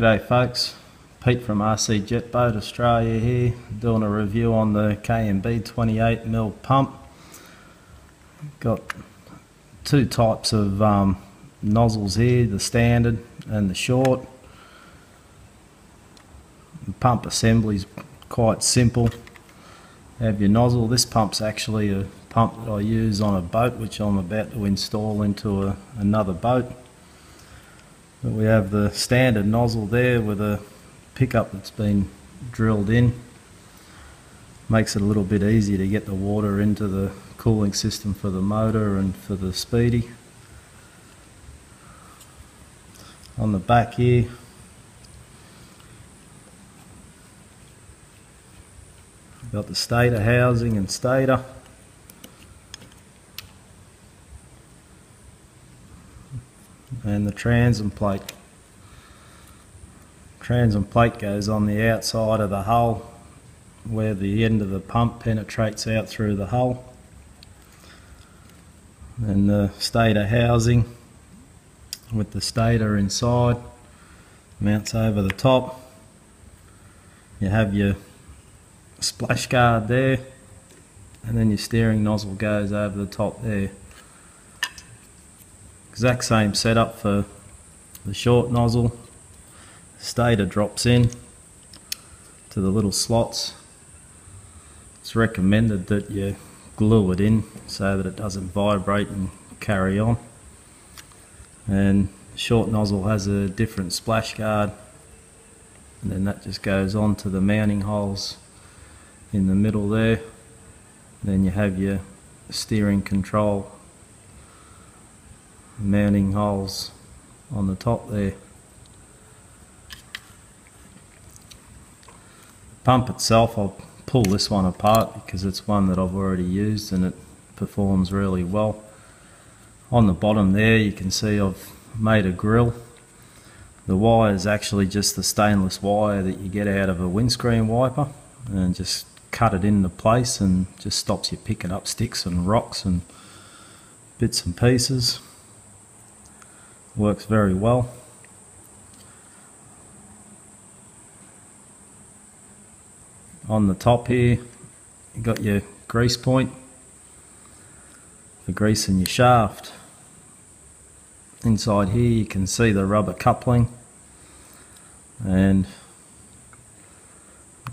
G'day folks, Pete from RC Jet Boat Australia here, doing a review on the KMB 28mm pump. Got two types of um, nozzles here, the standard and the short. The pump assembly is quite simple. Have your nozzle, this pump's actually a pump that I use on a boat which I'm about to install into a, another boat. But we have the standard nozzle there with a pickup that's been drilled in. Makes it a little bit easier to get the water into the cooling system for the motor and for the speedy. On the back here, got the stator housing and stator. And the transom plate. Transom plate goes on the outside of the hull where the end of the pump penetrates out through the hull. And the stator housing with the stator inside mounts over the top. You have your splash guard there and then your steering nozzle goes over the top there exact same setup for the short nozzle. Stator drops in to the little slots. It's recommended that you glue it in so that it doesn't vibrate and carry on. And short nozzle has a different splash guard and then that just goes on to the mounting holes in the middle there. Then you have your steering control mounting holes on the top there. Pump itself, I'll pull this one apart because it's one that I've already used and it performs really well. On the bottom there you can see I've made a grill. The wire is actually just the stainless wire that you get out of a windscreen wiper and just cut it into place and just stops you picking up sticks and rocks and bits and pieces works very well. On the top here, you got your grease point for greasing your shaft. Inside here you can see the rubber coupling and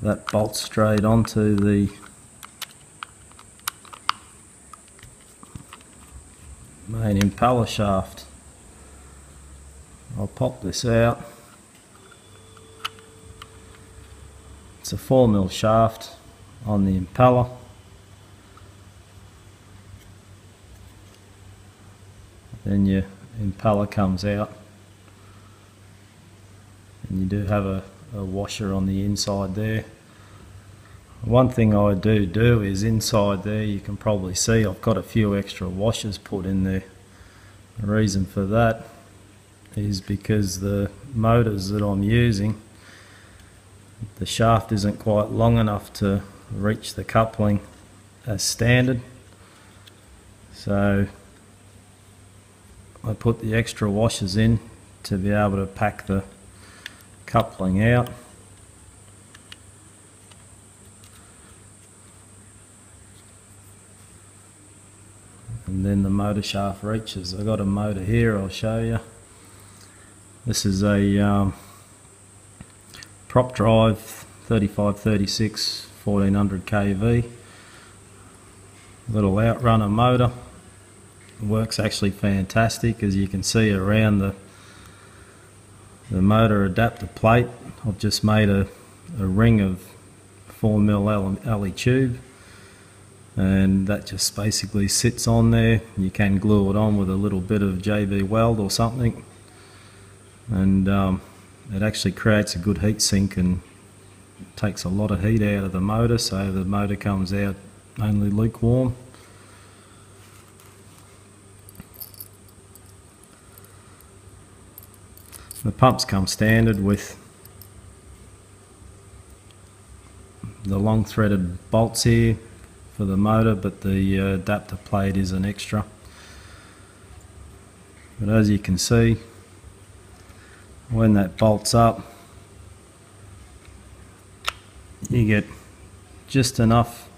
that bolts straight onto the main impeller shaft. I'll pop this out. It's a 4 mil shaft on the impeller. Then your impeller comes out and you do have a, a washer on the inside there. One thing I do do is inside there you can probably see I've got a few extra washers put in there. The reason for that is because the motors that I'm using the shaft isn't quite long enough to reach the coupling as standard. So I put the extra washers in to be able to pack the coupling out. And then the motor shaft reaches. I've got a motor here I'll show you this is a um, prop drive 3536 1400 kV little outrunner motor. Works actually fantastic as you can see around the the motor adapter plate. I've just made a, a ring of 4mm alley tube and that just basically sits on there. You can glue it on with a little bit of JB weld or something and um, it actually creates a good heat sink and takes a lot of heat out of the motor so the motor comes out only lukewarm. The pumps come standard with the long threaded bolts here for the motor but the uh, adapter plate is an extra. But as you can see when that bolts up you get just enough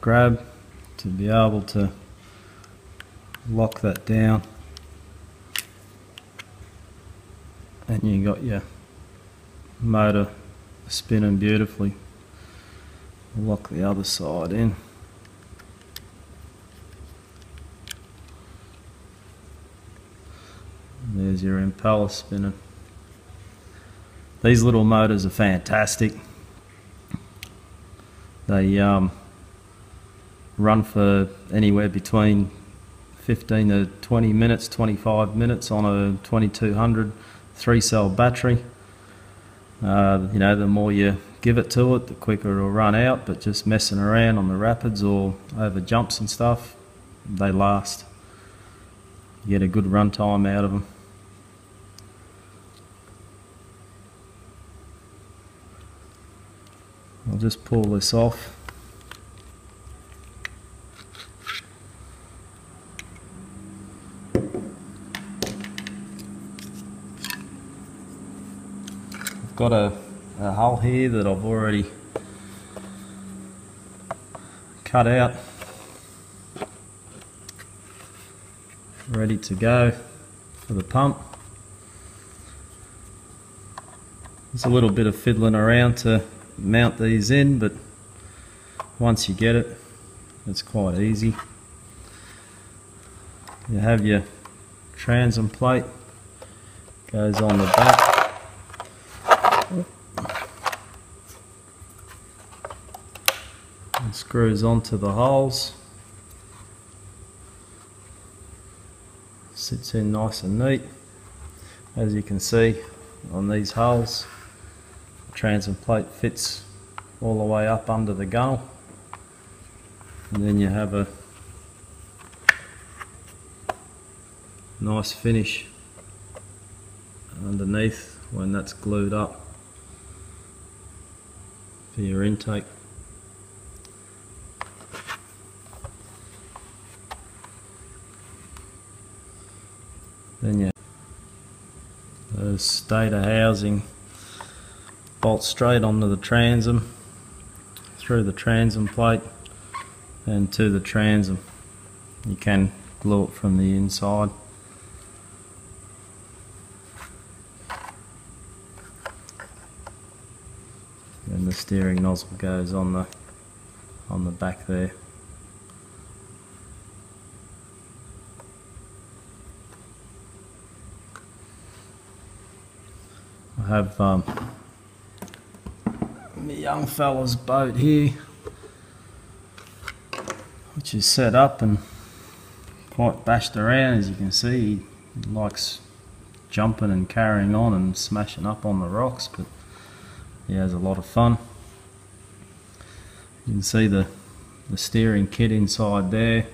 grab to be able to lock that down. And you got your motor spinning beautifully. Lock the other side in. There's your impeller spinning these little motors are fantastic they um, run for anywhere between 15 to 20 minutes, 25 minutes on a 2200 three cell battery. Uh, you know, the more you give it to it, the quicker it'll run out, but just messing around on the rapids or over jumps and stuff, they last. You get a good run time out of them. I'll just pull this off. I've got a, a hull here that I've already cut out ready to go for the pump. There's a little bit of fiddling around to mount these in but once you get it it's quite easy. You have your transom plate goes on the back. And screws onto the holes. Sits in nice and neat as you can see on these holes transom plate fits all the way up under the gunnel. And then you have a nice finish underneath when that's glued up for your intake. Then you the stator housing bolt straight onto the transom through the transom plate and to the transom. You can glue it from the inside. And the steering nozzle goes on the on the back there. I have um, my young fella's boat here which is set up and quite bashed around as you can see. He likes jumping and carrying on and smashing up on the rocks but he has a lot of fun. You can see the the steering kit inside there.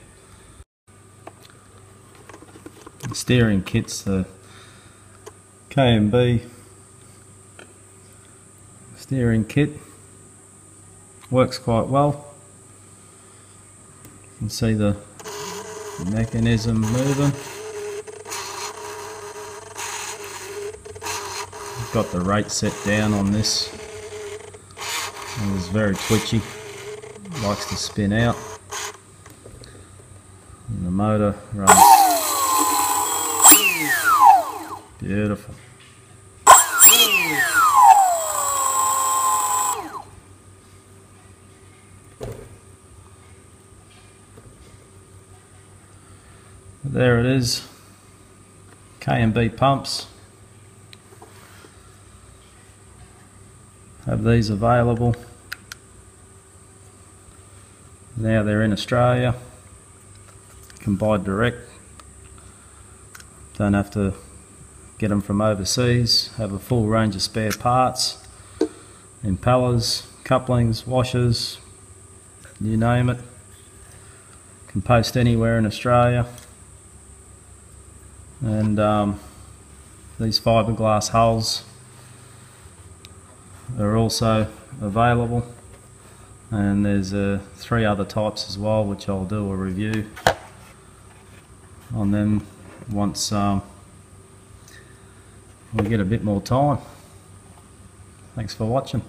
The steering kit's the KMB steering kit. Works quite well. You can see the mechanism moving. I've got the rate set down on this. It was very twitchy. Likes to spin out. And the motor runs. Beautiful there it is. KMB pumps. Have these available. Now they're in Australia. You can buy direct. Don't have to get them from overseas. Have a full range of spare parts impellers couplings washers you name it. Can post anywhere in Australia and um, these fiberglass hulls are also available and there's uh, three other types as well which I'll do a review on them once um, we get a bit more time. Thanks for watching.